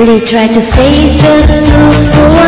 Really try to face the truth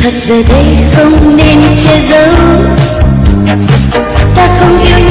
thật giờ đây không nên che giấu. Ta không yêu